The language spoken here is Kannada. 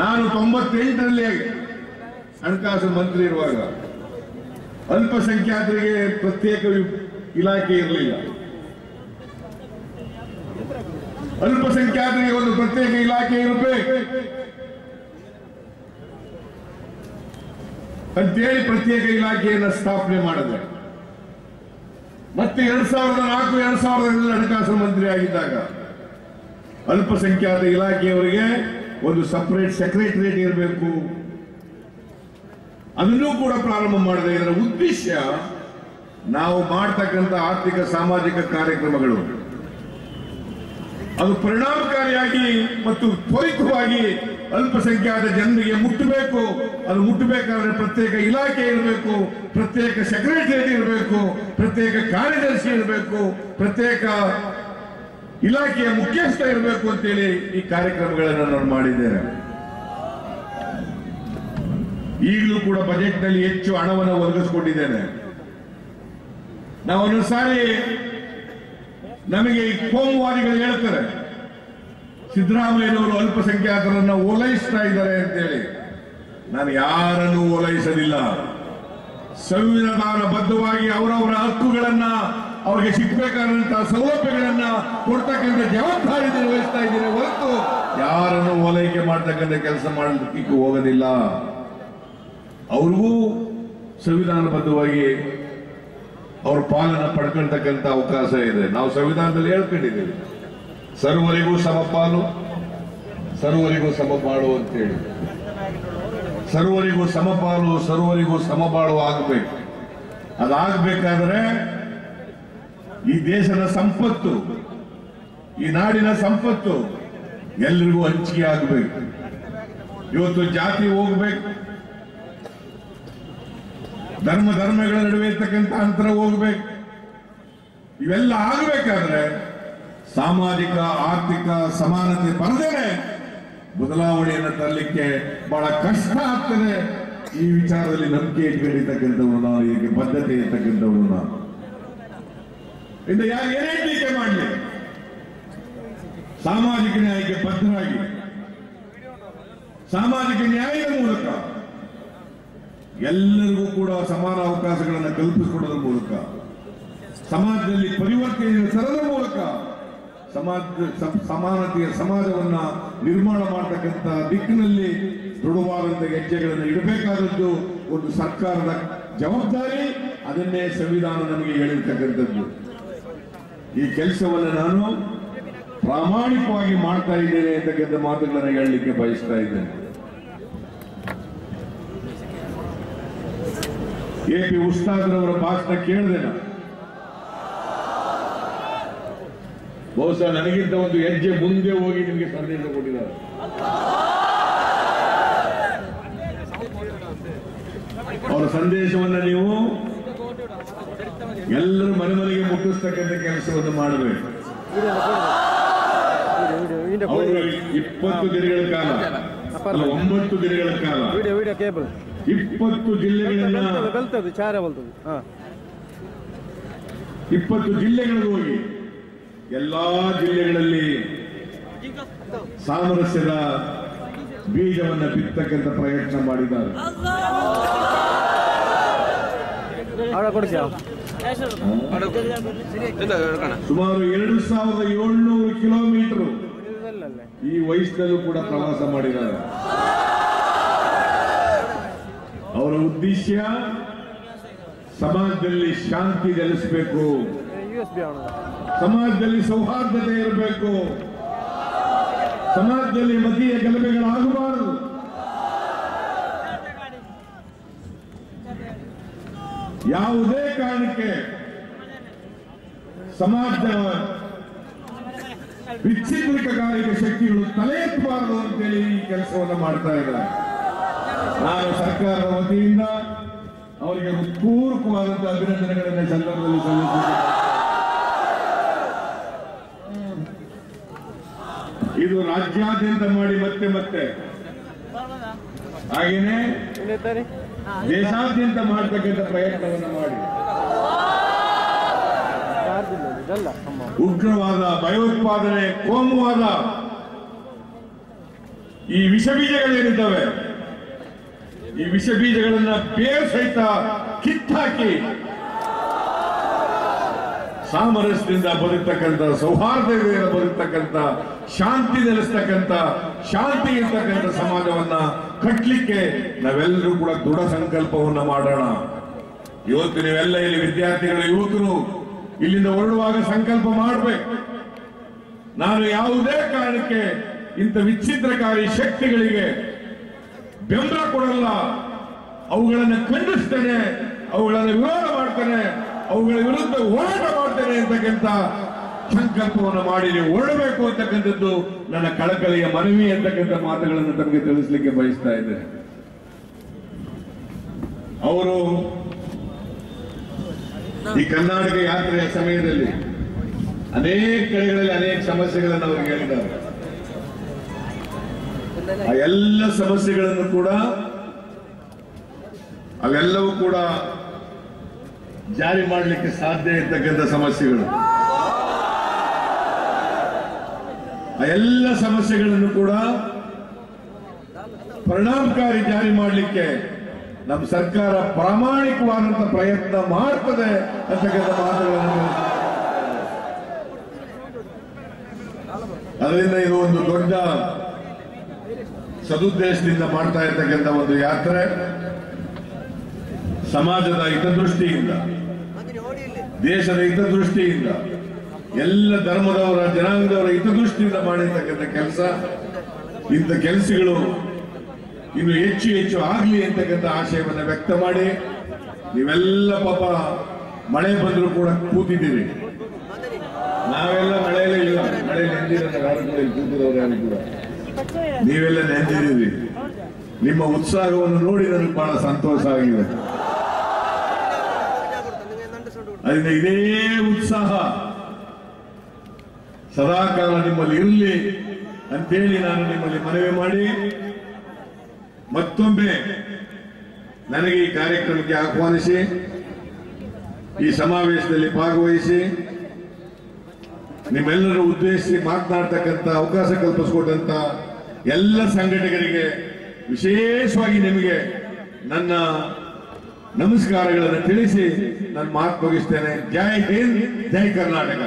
ನಾನು ತೊಂಬತ್ತೆಂಟರಲ್ಲಿ ಹಣಕಾಸು ಮಂತ್ರಿ ಇರುವಾಗ ಅಲ್ಪಸಂಖ್ಯಾತರಿಗೆ ಪ್ರತ್ಯೇಕ ಇಲಾಖೆ ಇರಲಿಲ್ಲ. ಅಲ್ಪಸಂಖ್ಯಾತರಿಗೆ ಒಂದು ಪ್ರತ್ಯೇಕ ಇಲಾಖೆ ಇರಬೇಕು ಅಂತೇಳಿ ಪ್ರತ್ಯೇಕ ಇಲಾಖೆಯನ್ನು ಸ್ಥಾಪನೆ ಮಾಡಿದೆ. ಮತ್ತೆ ಎರಡ್ ಸಾವಿರದ ನಾಲ್ಕು, ಎರಡ್ ಸಾವಿರದ ಹಣಕಾಸು ಮಂತ್ರಿ ಆಗಿದ್ದಾಗ ಅಲ್ಪಸಂಖ್ಯಾತ ಇಲಾಖೆಯವರಿಗೆ ಒಂದು ಸಪರೇಟ್ ಸೆಕ್ರೆಟರಿಯೇಟ್ ಇರಬೇಕು. ಅದನ್ನು ಕೂಡ ಪ್ರಾರಂಭ ಮಾಡಿದೆ. ಇದರ ಉದ್ದೇಶ ನಾವು ಮಾಡ್ತಕ್ಕಂಥ ಆರ್ಥಿಕ ಸಾಮಾಜಿಕ ಕಾರ್ಯಕ್ರಮಗಳು. ಅದು ಪರಿಣಾಮಕಾರಿಯಾಗಿ ಮತ್ತು ತ್ವರಿತವಾಗಿ ಅಲ್ಪಸಂಖ್ಯಾತ ಜನರಿಗೆ ಮುಟ್ಟಬೇಕು. ಅದು ಮುಟ್ಟಬೇಕಾದ್ರೆ ಪ್ರತ್ಯೇಕ ಇಲಾಖೆ ಇರಬೇಕು, ಪ್ರತ್ಯೇಕ ಸೆಕ್ರೆಟರಿಯೇಟ್ ಇರಬೇಕು, ಪ್ರತ್ಯೇಕ ಕಾರ್ಯದರ್ಶಿ ಇರಬೇಕು, ಪ್ರತ್ಯೇಕ ಇಲಾಖೆಯ ಮುಖ್ಯಸ್ಥ ಇರಬೇಕು ಅಂತೇಳಿ ಈ ಕಾರ್ಯಕ್ರಮಗಳನ್ನು ನಾನು ಮಾಡಿದ್ದೇನೆ. ಈಗಲೂ ಕೂಡ ಬಜೆಟ್ನಲ್ಲಿ ಹೆಚ್ಚು ಹಣವನ್ನು ಒದಗಿಸಿಕೊಂಡಿದ್ದೇನೆ. ನಾವು ಸಾರಿ ನಮಗೆ ಈ ಕೋಮುವಾದಿಗಳು ಹೇಳ್ತಾರೆ, ಸಿದ್ದರಾಮಯ್ಯನವರು ಅಲ್ಪಸಂಖ್ಯಾತರನ್ನ ಓಲೈಸ್ತಾ ಇದ್ದಾರೆ ಅಂತೇಳಿ. ನಾನು ಯಾರನ್ನು ಓಲೈಸಲಿಲ್ಲ. ಸಂವಿಧಾನ ಬದ್ಧವಾಗಿ ಅವರವರ ಹಕ್ಕುಗಳನ್ನ ಅವರಿಗೆ ಸಿಗ್ಬೇಕಾದಂತಹ ಸೌಲಭ್ಯಗಳನ್ನ ಕೊಡ್ತಕ್ಕಂಥ ಜವಾಬ್ದಾರಿ ನಿರ್ವಹಿಸ್ತಾ ಇದ್ದೀನಿ ಹೊರತು ಯಾರನ್ನು ಓಲೈಕೆ ಮಾಡ್ತಕ್ಕಂಥ ಕೆಲಸ ಮಾಡಲಿಕ್ಕೆ ಹೋಗೋದಿಲ್ಲ. ಅವ್ರಿಗೂ ಸಂವಿಧಾನಬದ್ಧವಾಗಿ ಅವ್ರ ಪಾಲನ ಪಡ್ಕೊಳ್ತಕ್ಕಂಥ ಅವಕಾಶ ಇದೆ. ನಾವು ಸಂವಿಧಾನದಲ್ಲಿ ಹೇಳ್ಕೊಂಡಿದ್ದೀವಿ, ಸರ್ವರಿಗೂ ಸಮಪಾಲು ಸರ್ವರಿಗೂ ಸಮಪಾಲು ಅಂತೇಳಿ. ಸರ್ವರಿಗೂ ಸಮಪಾಲು ಸರ್ವರಿಗೂ ಸಮಬಾಳು ಆಗಬೇಕು. ಅದಾಗಬೇಕಾದ್ರೆ ಈ ದೇಶದ ಸಂಪತ್ತು, ಈ ನಾಡಿನ ಸಂಪತ್ತು ಎಲ್ರಿಗೂ ಹಂಚಿಕೆ ಆಗಬೇಕು ಇವತ್ತು ಜಾತಿ ಹೋಗ್ಬೇಕು. ಧರ್ಮ ಧರ್ಮಗಳ ನಡುವೆ ಇರ್ತಕ್ಕಂಥ ಅಂತರ ಹೋಗ್ಬೇಕು. ಇವೆಲ್ಲ ಆಗಬೇಕಾದ್ರೆ ಸಾಮಾಜಿಕ, ಆರ್ಥಿಕ ಸಮಾನತೆ ಬರದೇನೆ ಬದಲಾವಣೆಯನ್ನು ತರಲಿಕ್ಕೆ ಬಹಳ ಕಷ್ಟ ಆಗ್ತದೆ. ಈ ವಿಚಾರದಲ್ಲಿ ನಂಬಿಕೆ ಇಟ್ಕೊಂಡಿರ್ತಕ್ಕಂಥವ್ರು ನಾವು ಇದಕ್ಕೆ ಬದ್ಧತೆ ಇರ್ತಕ್ಕಂಥವ್ರು ನಾವು ಇನ್ನು ಯಾರು ಏನೇ ಟೀಕೆ ಮಾಡಲಿ ಸಾಮಾಜಿಕ ನ್ಯಾಯಕ್ಕೆ ಬದ್ಧರಾಗಿ, ಸಾಮಾಜಿಕ ನ್ಯಾಯದ ಮೂಲಕ ಎಲ್ಲರಿಗೂ ಕೂಡ ಸಮಾನ ಅವಕಾಶಗಳನ್ನು ಕಲ್ಪಿಸಿಕೊಡೋದ್ರ ಮೂಲಕ, ಸಮಾಜದಲ್ಲಿ ಪರಿವರ್ತನೆಯನ್ನು ತರದ ಮೂಲಕ ಸಮಾಜ ಸಮಾನತೆಯ ಸಮಾಜವನ್ನ ನಿರ್ಮಾಣ ಮಾಡತಕ್ಕಂಥ ದಿಕ್ಕಿನಲ್ಲಿ ದೃಢವಾದಂಥ ಹೆಜ್ಜೆಗಳನ್ನು ಇಡಬೇಕಾದದ್ದು ಒಂದು ಸರ್ಕಾರದ ಜವಾಬ್ದಾರಿ, ಅದನ್ನೇ ಸಂವಿಧಾನ ನಮಗೆ ಹೇಳಿರ್ತಕ್ಕಂಥದ್ದು. ಈ ಕೆಲಸವನ್ನು ನಾನು ಪ್ರಾಮಾಣಿಕವಾಗಿ ಮಾಡ್ತಾ ಇದ್ದೇನೆ ಅಂತಕ್ಕಂಥ ಮಾತುಗಳನ್ನು ಹೇಳಲಿಕ್ಕೆ ಬಯಸ್ತಾ ಇದ್ದೇನೆ. ಎ ಪಿ ಉಸ್ತಾದ್ರವರ ಭಾಷಣ ಕೇಳಿದೆ ನಾನು. ಬಹುಶಃ ನನಗಿಂತ ಒಂದು ಹೆಜ್ಜೆ ಮುಂದೆ ಹೋಗಿ ನಿಮಗೆ ಸಂದೇಶ ಕೊಟ್ಟಿದ್ದಾರೆ. ಅವರ ಸಂದೇಶವನ್ನ ನೀವು ಎಲ್ಲರೂ ಮುಟ್ಟಿಸ್ತಕ್ಕಂಥ ಕೆಲಸವನ್ನು ಮಾಡಬೇಕು. ಇಪ್ಪತ್ತು ದಿನಗಳ ಕಾಲ ಒಂಬತ್ತು ದಿನಗಳ ಕಾಲ, ಇಪ್ಪತ್ತು ಜಿಲ್ಲೆಗಳನ್ನ ಇಪ್ಪತ್ತು ಜಿಲ್ಲೆಗಳಿಗೆ ಹೋಗಿ, ಎಲ್ಲಾ ಜಿಲ್ಲೆಗಳಲ್ಲಿ ಸಾಮರಸ್ಯದ ಬೀಜವನ್ನು ಬಿತ್ತಕ್ಕಂಥ ಪ್ರಯತ್ನ ಮಾಡಿದ್ದಾರೆ. ಸುಮಾರು ಎರಡು ಸಾವಿರದ ಏಳ್ನೂರು ಕಿಲೋಮೀಟರ್ ಈ ವಯಸ್ಸಿನಲ್ಲೂ ಕೂಡ ಪ್ರವಾಸ ಮಾಡಿದ್ದಾರೆ. ಅವರ ಉದ್ದೇಶ ಸಮಾಜದಲ್ಲಿ ಶಾಂತಿ ನೆಲೆಸಬೇಕು ಸಮಾಜದಲ್ಲಿ ಸೌಹಾರ್ದತೆ ಇರಬೇಕು. ಸಮಾಜದಲ್ಲಿ ಮತೀಯ ಗಲಭೆಗಳಾಗಬಾರದು. ಯಾವುದೇ ಕಾರಣಕ್ಕೆ ಸಮಾಜ ವಿಚ್ಛಿದ್ರಿಕಾರಿಕ ಶಕ್ತಿಗಳು ತಲೆ ಎತ್ತಬಾರದು ಅಂತೇಳಿ ಈ ಕೆಲಸವನ್ನು ಮಾಡ್ತಾ ಇದ್ದಾರೆ. ನಾನು ಸರ್ಕಾರದ ವತಿಯಿಂದ ಅವರಿಗೆ ಪೂರ್ವಕವಾದಂತಹ ಅಭಿನಂದನೆಗಳನ್ನು ಸಂದರ್ಭದಲ್ಲಿ ಸಲ್ಲಿಸುತ್ತೇನೆ. ಇದು ರಾಜ್ಯಾದ್ಯಂತ ಮಾಡಿ ಮತ್ತೆ ಮತ್ತೆ ಹಾಗೇನೆ ದೇಶಾದ್ಯಂತ ಮಾಡತಕ್ಕಂಥ ಪ್ರಯತ್ನವನ್ನು ಮಾಡಿ. ಉಗ್ರವಾದ ಭಯೋತ್ಪಾದನೆ ಕೋಮುವಾದ ಈ ವಿಷ ಬೀಜಗಳೇನಿದ್ದಾವೆ ಈ ವಿಷ ಬೀಜಗಳನ್ನ ಬೇರ್ ಸಹಿತ ಕಿತ್ತಾಕಿ ಸಾಮರಸ್ಯದಿಂದ ಬದುಕ್ತಕ್ಕಂಥ ಸೌಹಾರ್ದದಿಂದ ಬದುಕ್ತಕ್ಕಂಥ ಶಾಂತಿ ನೆಲೆಸ್ತಕ್ಕಂಥ ಶಾಂತಿ ಇರ್ತಕ್ಕಂಥ ಸಮಾಜವನ್ನ ಕಟ್ಟಲಿಕ್ಕೆ ನಾವೆಲ್ಲರೂ ಕೂಡ ದೃಢ ಸಂಕಲ್ಪವನ್ನು ಮಾಡೋಣ. ಇವತ್ತು ನೀವೆಲ್ಲ ಇಲ್ಲಿ ವಿದ್ಯಾರ್ಥಿಗಳು ಯುವಕರು ಇಲ್ಲಿಂದ ಹೊರಡುವಾಗ ಸಂಕಲ್ಪ ಮಾಡಬೇಕು. ನಾನು ಯಾವುದೇ ಕಾರಣಕ್ಕೆ ಇಂಥ ವಿಚ್ಛಿದ್ರಕಾರಿ ಶಕ್ತಿಗಳಿಗೆ ಬೆಂಬಲ ಕೊಡಲ್ಲ. ಅವುಗಳನ್ನು ಖಂಡಿಸ್ತೇನೆ, ಅವುಗಳನ್ನು ವಿರೋಧ ಮಾಡ್ತೇನೆ, ಅವುಗಳ ವಿರುದ್ಧ ಹೋರಾಟ ಮಾಡ್ತೇನೆ ಅಂತಕ್ಕಂಥ ಸಂಕಲ್ಪವನ್ನು ಮಾಡಿ ನೀವು ಹೊರಡಬೇಕು ಅಂತಕ್ಕಂಥದ್ದು ನನ್ನ ಕಳಕಳಿಯ ಮನವಿ ಅಂತಕ್ಕಂಥ ಮಾತುಗಳನ್ನು ತಮಗೆ ತಿಳಿಸ್ಲಿಕ್ಕೆ ಬಯಸ್ತಾ ಇದ್ದೇನೆ. ಅವರು ಈ ಕರ್ನಾಟಕ ಯಾತ್ರೆಯ ಸಮಯದಲ್ಲಿ ಅನೇಕ ಕಡೆಗಳಲ್ಲಿ ಅನೇಕ ಸಮಸ್ಯೆಗಳನ್ನು ಅವರು ಹೇಳಿದ್ದಾರೆ. ಆ ಎಲ್ಲ ಸಮಸ್ಯೆಗಳನ್ನು ಕೂಡ, ಅವೆಲ್ಲವೂ ಕೂಡ ಜಾರಿ ಮಾಡಲಿಕ್ಕೆ ಸಾಧ್ಯ ಇರ್ತಕ್ಕಂಥ ಸಮಸ್ಯೆಗಳು. ಆ ಎಲ್ಲ ಸಮಸ್ಯೆಗಳನ್ನು ಕೂಡ ಪರಿಣಾಮಕಾರಿ ಜಾರಿ ಮಾಡಲಿಕ್ಕೆ ನಮ್ಮ ಸರ್ಕಾರ ಪ್ರಾಮಾಣಿಕವಾದಂತ ಪ್ರಯತ್ನ ಮಾಡ್ತದೆ ಅಂತಕ್ಕಂಥ ಮಾತುಗಳನ್ನು ಅದರಿಂದ ಇದು ಒಂದು ದೊಡ್ಡ ಸದುದ್ದೇಶದಿಂದ ಮಾಡ್ತಾ ಇರ್ತಕ್ಕಂಥ ಒಂದು ಯಾತ್ರೆ ಸಮಾಜದ ಹಿತದೃಷ್ಟಿಯಿಂದ, ದೇಶದ ಹಿತದೃಷ್ಟಿಯಿಂದ ಎಲ್ಲ ಧರ್ಮದವರ ಜನಾಂಗದವರ ಹಿತದೃಷ್ಟಿಯಿಂದ ಮಾಡಿರ್ತಕ್ಕಂಥ ಕೆಲಸ. ಇಂಥ ಕೆಲಸಗಳು ಇನ್ನು ಹೆಚ್ಚು ಹೆಚ್ಚು ಆಗಲಿ ಅಂತಕ್ಕಂಥ ಆಶಯವನ್ನು ವ್ಯಕ್ತ ಮಾಡಿ ನೀವೆಲ್ಲ ಪಾಪ ಮಳೆ ಬಂದರೂ ಕೂಡ ಕೂತಿದ್ದೀರಿ. ನಾವೆಲ್ಲ ಮಳೆಯಲ್ಲೇ ಇಲ್ಲ. ಮಳೆ ನೆಂದಿರೋದು ಯಾರು ಕೂತಿರೋರು ಯಾರು ಕೂಡ. ನೀವೆಲ್ಲ ನೆಂದಿದ್ದೀರಿ. ನಿಮ್ಮ ಉತ್ಸಾಹವನ್ನು ನೋಡಿ ನನಗೆ ಬಹಳ ಸಂತೋಷ ಆಗಿದೆ. ಅದರಿಂದ ಇದೇ ಉತ್ಸಾಹ. ಸದಾಕಾಲ ನಿಮ್ಮಲ್ಲಿ ಇರಲಿ ಅಂತೇಳಿ ನಾನು ನಿಮ್ಮಲ್ಲಿ ಮನವಿ ಮಾಡಿ ಮತ್ತೊಮ್ಮೆ ನನಗೆ ಈ ಕಾರ್ಯಕ್ರಮಕ್ಕೆ ಆಹ್ವಾನಿಸಿ, ಈ ಸಮಾವೇಶದಲ್ಲಿ ಭಾಗವಹಿಸಿ ನಿಮ್ಮೆಲ್ಲರೂ ಉದ್ದೇಶಿಸಿ ಮಾತನಾಡ್ತಕ್ಕಂಥ ಅವಕಾಶ ಕಲ್ಪಿಸಿಕೊಟ್ಟಂತ ಎಲ್ಲ ಸಂಘಟಕರಿಗೆ ವಿಶೇಷವಾಗಿ ನಿಮಗೆ ನನ್ನ ನಮಸ್ಕಾರಗಳನ್ನು ತಿಳಿಸಿ ನಾನು ಮಾತು ಮುಗಿಸ್ತೇನೆ. ಜೈ ಹಿಂದ್, ಜೈ ಕರ್ನಾಟಕ.